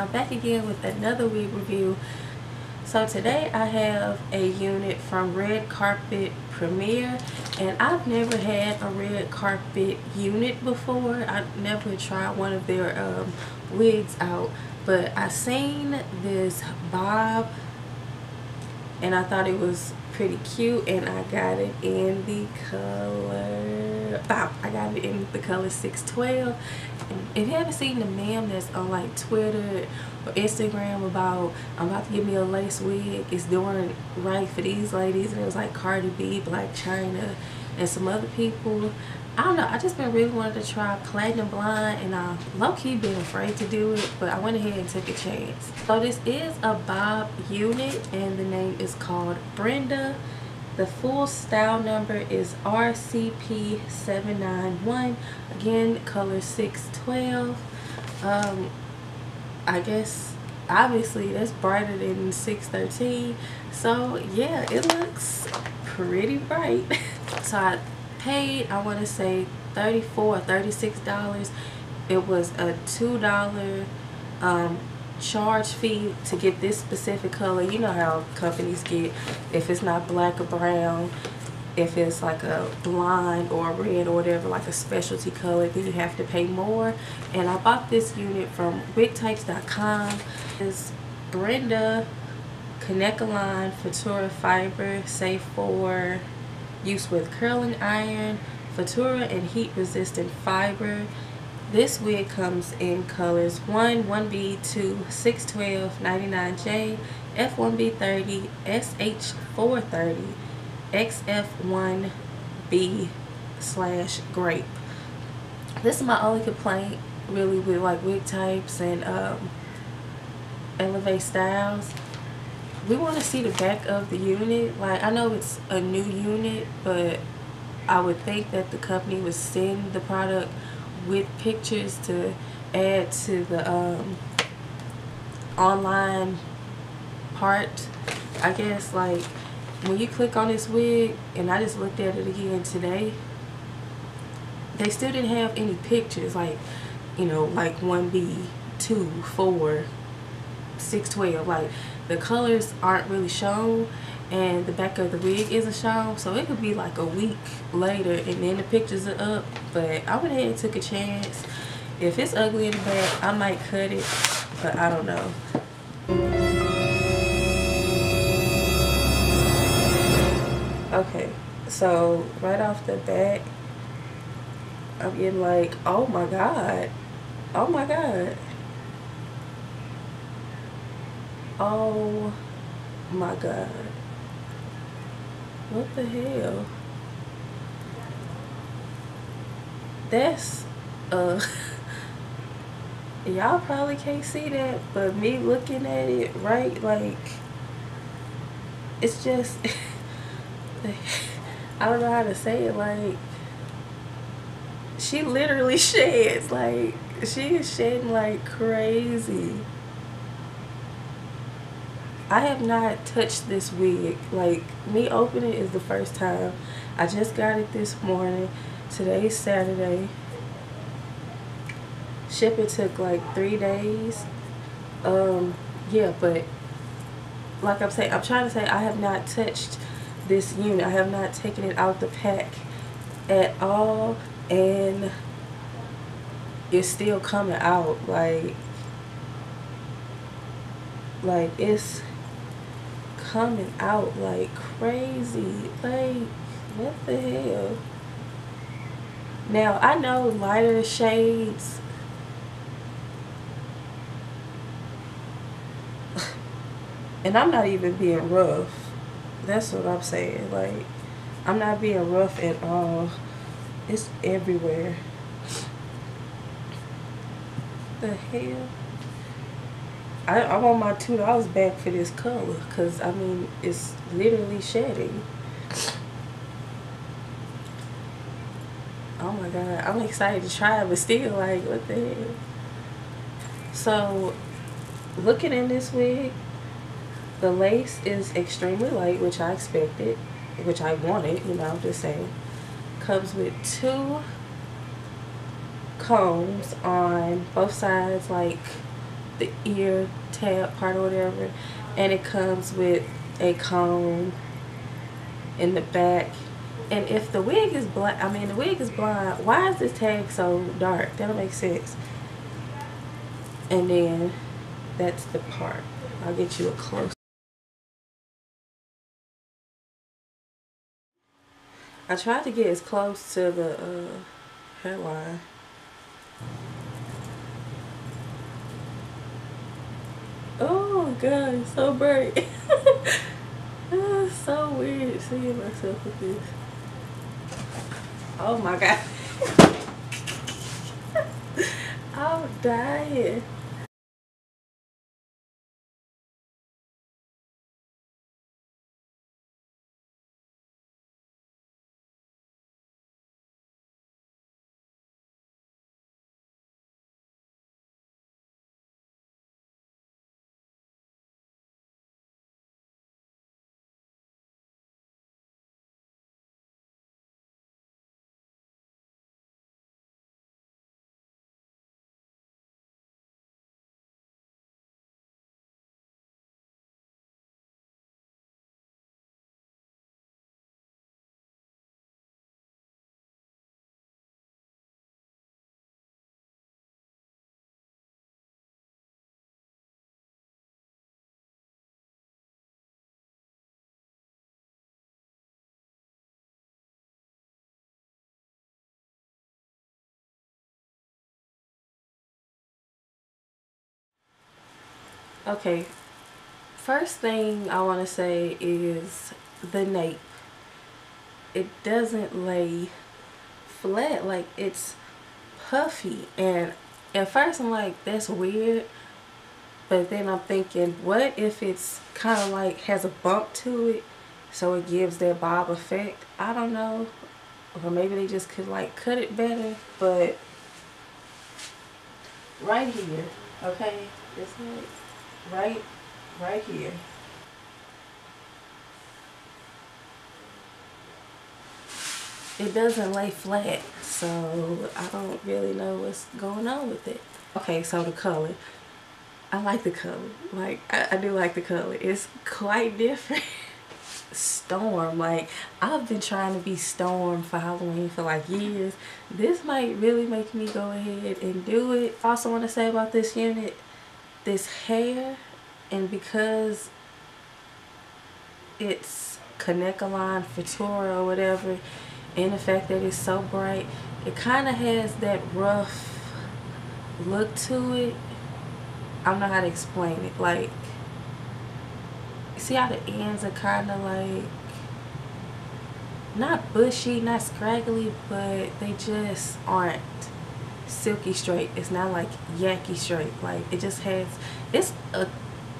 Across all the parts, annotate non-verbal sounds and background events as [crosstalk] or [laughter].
I'm back again with another wig review. So today I have a unit from Red Carpet Premiere and I've never had a red carpet unit before. I've never tried one of their um, wigs out but I seen this bob and I thought it was pretty cute and I got it in the color I got it in the color 612 and if you haven't seen the meme that's on like Twitter or Instagram about I'm about to give me a lace wig it's doing right for these ladies. And it was like Cardi B Blac Chyna and some other people. I don't know I just been really wanting to try platinum blonde and I low-key been afraid to do it but I went ahead and took a chance. So this is a bob unit and the name is called Brenda. The full style number is RCP791 again color 612 um I guess obviously that's brighter than 613 so yeah it looks pretty bright [laughs] so I paid I want to say 34 or 36 dollars. It was a two dollar um, charge fee to get this specific color. You know how companies get if it's not black or brown if it's like a blonde or red or whatever like a specialty color then you have to pay more. And I bought this unit from wigtypes.com is Brenda Kanekalon Futura Fiber Safe for use with curling iron, Futura, and heat resistant fiber. This wig comes in colors 1, 1B, 2, 612, 99J, F1B30, SH430, XF1B slash grape. This is my only complaint really with like wig types and um, Elevate Styles we want to see the back of the unit. Like i know it's a new unit but i would think that the company would send the product with pictures to add to the um, online part i guess. Like when you click on this wig and i just looked at it again today they still didn't have any pictures. Like you know like 1b 2 4 612 like the colors aren't really shown and the back of the wig isn't shown so it could be like a week later and then the pictures are up but I went ahead and took a chance. If it's ugly in the back I might cut it but I don't know. Okay so right off the bat I'm getting like oh my god oh my god Oh my god. What the hell? That's uh [laughs] y'all probably can't see that, but me looking at it right like it's just [laughs] I don't know how to say it like she literally [laughs] sheds like she is shedding like crazy I have not touched this wig. Like, me opening is the first time. I just got it this morning. Today's Saturday. Shipping took like three days. Um, yeah, but like I'm saying, I'm trying to say I have not touched this unit. I have not taken it out of the pack at all. And it's still coming out. Like, like it's coming out like crazy. Like, what the hell? Now, I know lighter shades. [laughs] and I'm not even being rough. That's what I'm saying. Like, I'm not being rough at all. It's everywhere. The hell? I, I want my two dollars back for this color because I mean it's literally shedding. Oh my god, I'm excited to try it, but still like what the hell? So looking in this wig, the lace is extremely light, which I expected, which I wanted, you know, I'm just saying. Comes with two combs on both sides, like the ear tab part or whatever. And it comes with a comb in the back. And if the wig is black, I mean the wig is blonde, why is this tag so dark? That don't make sense. And then that's the part. I'll get you a close. I tried to get as close to the uh, hairline. Oh god, it's so bright. [laughs] oh, so weird seeing myself with this. Oh my god. [laughs] I'm dying. Okay, first thing I want to say is the nape. It doesn't lay flat, like it's puffy. And at first I'm like, that's weird. But then I'm thinking, what if it's kind of like has a bump to it so it gives that bob effect? I don't know. Or maybe they just could like cut it better. But right here, okay, it's like right, right here. It doesn't lay flat, so I don't really know what's going on with it. Okay, so the color. I like the color. Like, I, I do like the color. It's quite different. [laughs] Storm, like, I've been trying to be Storm for Halloween for like years. This might really make me go ahead and do it. Also want to say about this unit, this hair and because it's Kanekalon Futura whatever and the fact that it's so bright it kind of has that rough look to it. I don't know how to explain it. Like see how the ends are kind of like not bushy not scraggly but they just aren't silky straight. It's not like yucky straight. Like it just has, it's a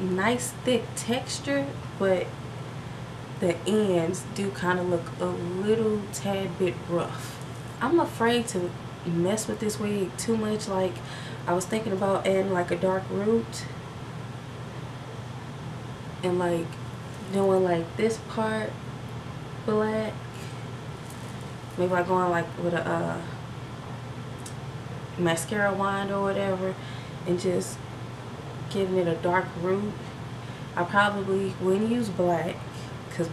nice thick texture, but the ends do kind of look a little tad bit rough. I'm afraid to mess with this wig too much. Like I was thinking about adding like a dark root and like doing like this part black. Maybe like going like with a uh, mascara wand or whatever and just giving it a dark root. I probably wouldn't use black because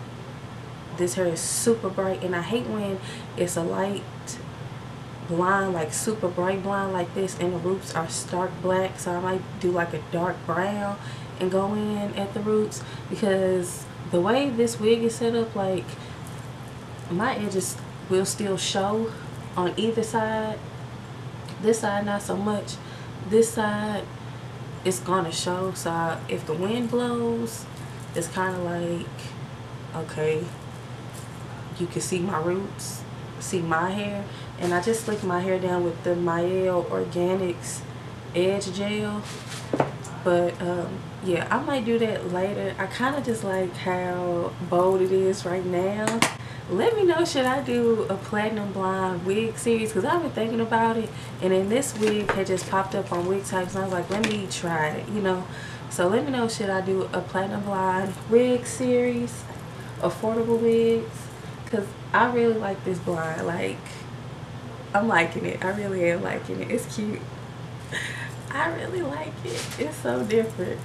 this hair is super bright and I hate when it's a light blonde like super bright blonde like this and the roots are stark black so I might do like a dark brown and go in at the roots because the way this wig is set up like my edges will still show on either side this side not so much this side it's gonna show. So if the wind blows it's kind of like okay you can see my roots see my hair. And I just slicked my hair down with the Mielle Organics edge gel. But um, yeah I might do that later. I kind of just like how bold it is right now let me know should I do a platinum blonde wig series because I've been thinking about it and then this wig had just popped up on wig types and I was like let me try it you know So let me know should I do a platinum blonde wig series, affordable wigs, because I really like this blonde. Like, I'm liking it. I really am liking it. It's cute. [laughs] I really like it. It's so different.